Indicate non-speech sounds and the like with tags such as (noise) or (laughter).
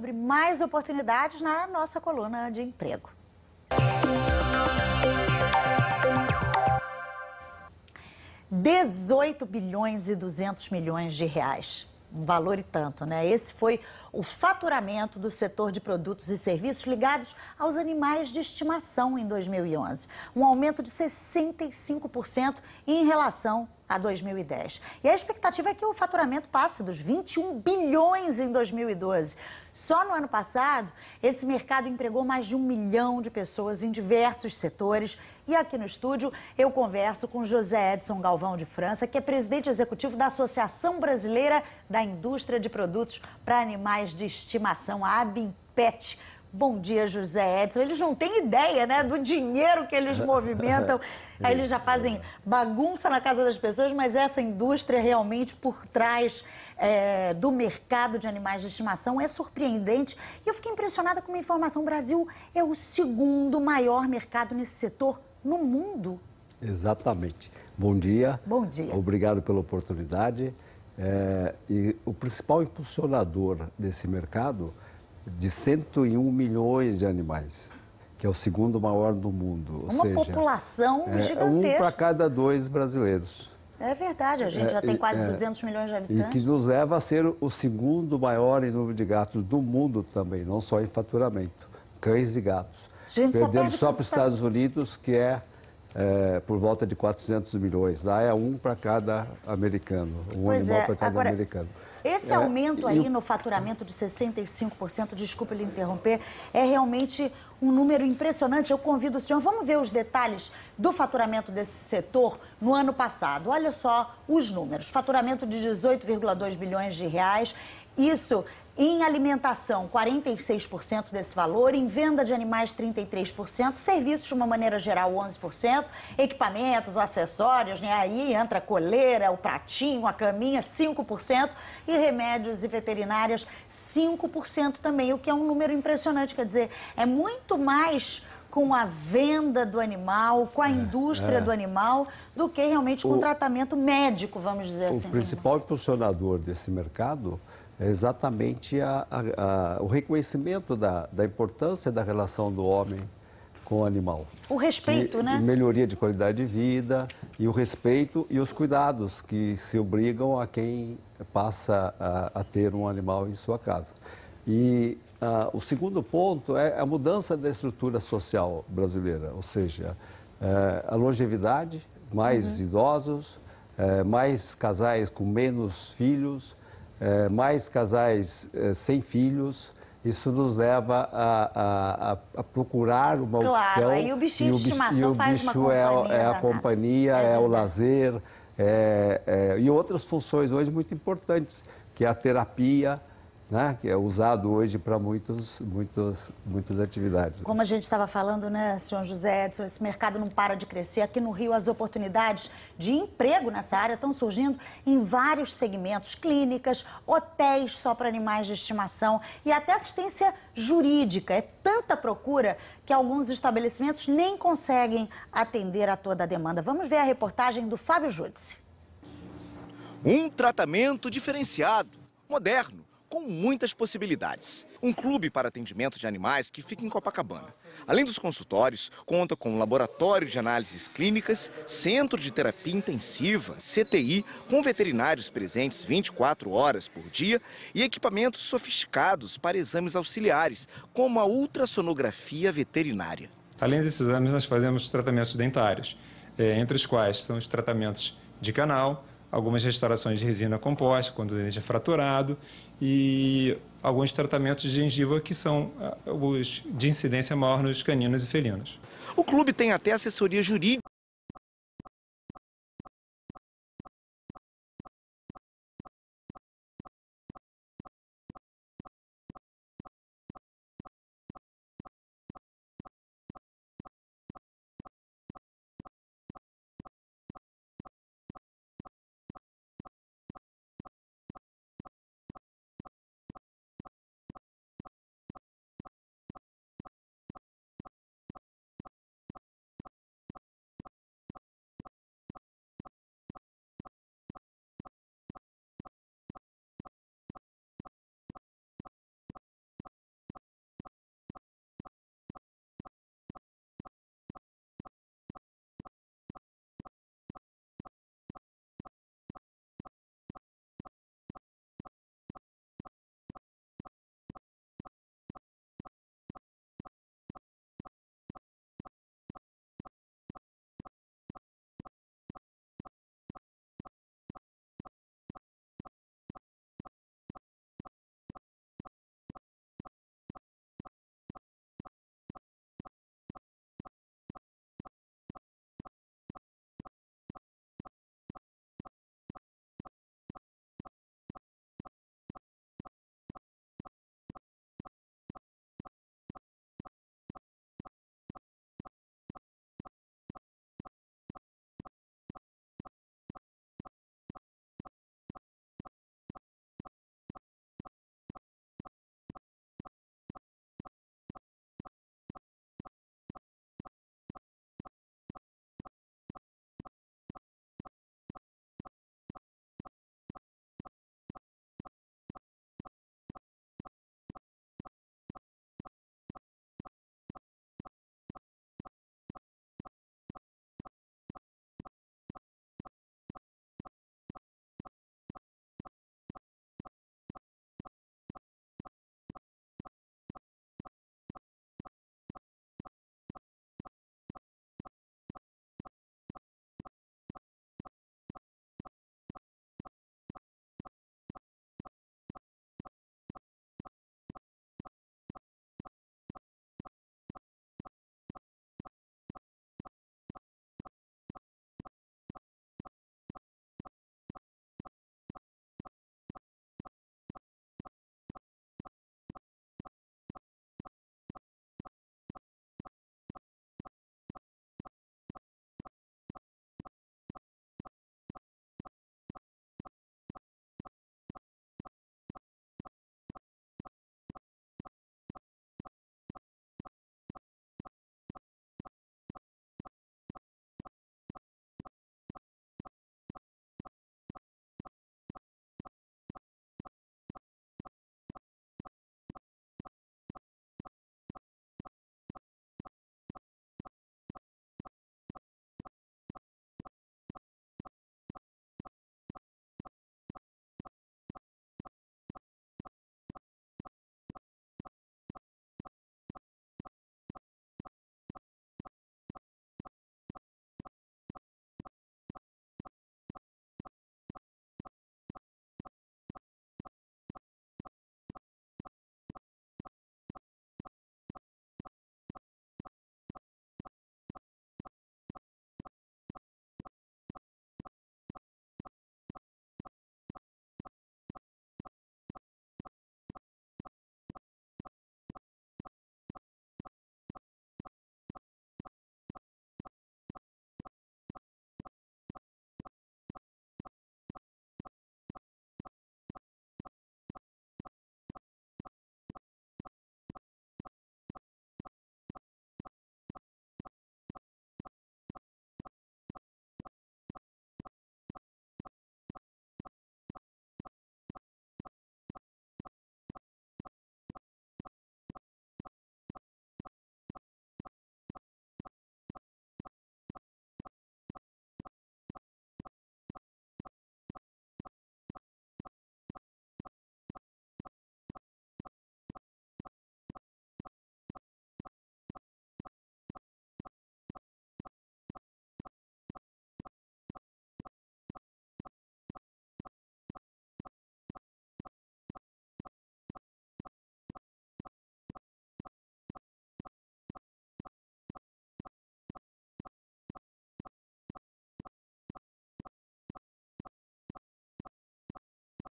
sobre mais oportunidades na nossa coluna de emprego. 18 bilhões e 200 milhões de reais. Um valor e tanto, né? Esse foi o faturamento do setor de produtos e serviços ligados aos animais de estimação em 2011. Um aumento de 65% em relação a 2010. E a expectativa é que o faturamento passe dos 21 bilhões em 2012. Só no ano passado, esse mercado empregou mais de um milhão de pessoas em diversos setores. E aqui no estúdio, eu converso com José Edson Galvão de França, que é presidente executivo da Associação Brasileira da Indústria de Produtos para Animais de Estimação, a Abimpet. Bom dia, José Edson. Eles não têm ideia, né, do dinheiro que eles (laughs) movimentam. Aí eles já fazem bagunça na casa das pessoas, mas essa indústria realmente por trás é, do mercado de animais de estimação é surpreendente. E eu fiquei impressionada com uma informação: o Brasil é o segundo maior mercado nesse setor no mundo. Exatamente. Bom dia. Bom dia. Obrigado pela oportunidade. É, e o principal impulsionador desse mercado de 101 milhões de animais, que é o segundo maior do mundo. Uma seja, população é, gigantesca. Um para cada dois brasileiros. É verdade, a gente é, já tem quase é, 200 milhões de habitantes. E que nos leva a ser o segundo maior em número de gatos do mundo também, não só em faturamento. Cães e gatos. Gente, Perdendo só, só para os Estados Unidos, que é é, por volta de 400 milhões. Lá é um para cada americano, um pois animal é. para cada Agora, americano. Esse é, aumento aí no faturamento de 65%, desculpe lhe interromper, é realmente um número impressionante. Eu convido o senhor, vamos ver os detalhes do faturamento desse setor no ano passado. Olha só os números. Faturamento de 18,2 bilhões de reais. Isso em alimentação, 46% desse valor, em venda de animais, 33%, serviços de uma maneira geral, 11%, equipamentos, acessórios, né? aí entra a coleira, o pratinho, a caminha, 5%, e remédios e veterinárias, 5% também, o que é um número impressionante, quer dizer, é muito mais com a venda do animal, com a é, indústria é. do animal, do que realmente com o tratamento médico, vamos dizer o assim. O principal impulsionador desse mercado exatamente a, a, a, o reconhecimento da, da, importância da relação do homem com o animal. O respeito, e, né? Melhoria de qualidade de vida e o respeito e os cuidados que se obrigam a quem passa a, a ter um animal em sua casa. E o segundo ponto é a mudança da estrutura social brasileira, ou seja, é, a longevidade, mais uhum. idosos, é, mais casais com menos filhos, é, mais casais é, sem filhos, isso nos leva a, a, a procurar uma claro, opção. Claro, aí o bichinho de estimação faz uma companhia. É, é a companhia, é, é o lazer é, é, e outras funções hoje muito importantes, que é a terapia, né, que é usado hoje para muitos, muitos, muitas atividades. Como a gente estava falando, né, senhor José Edson, esse mercado não para de crescer. Aqui no Rio, as oportunidades de emprego nessa área estão surgindo em vários segmentos, clínicas, hotéis só para animais de estimação e até assistência jurídica. É tanta procura que alguns estabelecimentos nem conseguem atender a toda a demanda. Vamos ver a reportagem do Fábio Júdice. Um tratamento diferenciado, moderno com muitas possibilidades. Um clube para atendimento de animais que fica em Copacabana. Além dos consultórios, conta com um laboratório de análises clínicas, centro de terapia intensiva, CTI, com veterinários presentes 24 horas por dia e equipamentos sofisticados para exames auxiliares, como a ultrassonografia veterinária. Além desses exames, nós fazemos tratamentos dentários, eh, entre os quais são os tratamentos de canal, algumas restaurações de resina composta, quando o dente é fraturado, e alguns tratamentos de gengiva que são ah, os de incidência maior nos caninos e felinos. O clube tem até assessoria jurídica